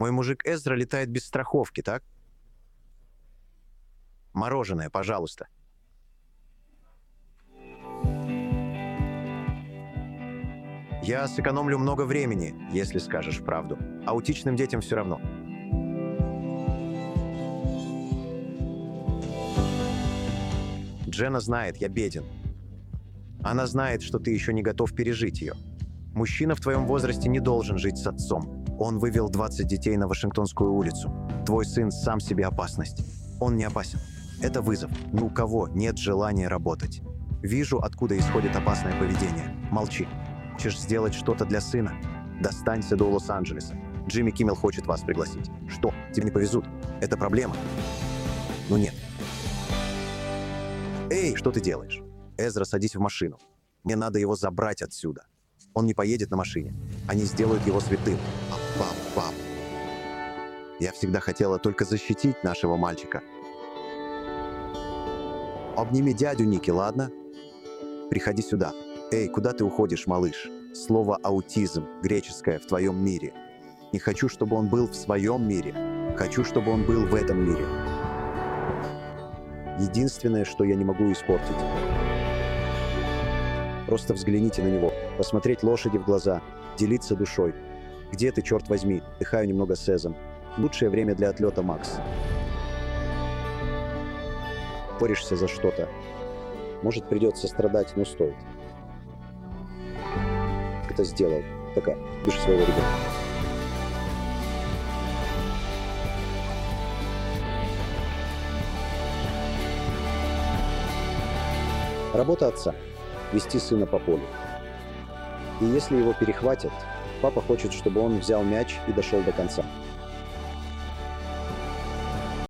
Мой мужик Эзра летает без страховки, так? Мороженое, пожалуйста. Я сэкономлю много времени, если скажешь правду. Аутичным детям все равно. Джена знает, я беден. Она знает, что ты еще не готов пережить ее. Мужчина в твоем возрасте не должен жить с отцом. Он вывел 20 детей на Вашингтонскую улицу. Твой сын сам себе опасность. Он не опасен. Это вызов. Ни у кого нет желания работать. Вижу, откуда исходит опасное поведение. Молчи. Хочешь сделать что-то для сына? Достанься до Лос-Анджелеса. Джимми Киммел хочет вас пригласить. Что? Тебе не повезут? Это проблема? Ну нет. Эй, что ты делаешь? Эзра, садись в машину. Мне надо его забрать отсюда. Он не поедет на машине. Они сделают его святым. Пап. Я всегда хотела только защитить нашего мальчика. Обними дядю Ники, ладно? Приходи сюда. Эй, куда ты уходишь, малыш? Слово «аутизм» греческое в твоем мире. Не хочу, чтобы он был в своем мире. Хочу, чтобы он был в этом мире. Единственное, что я не могу испортить. Просто взгляните на него, посмотреть лошади в глаза, делиться душой. Где ты, черт возьми? Дыхаю немного сезом. Лучшее время для отлета, Макс. Борешься за что-то. Может, придется страдать, но стоит. Это сделал. Такая, душа своего ребенка. Работа отца – вести сына по полю. И если его перехватят, папа хочет, чтобы он взял мяч и дошел до конца.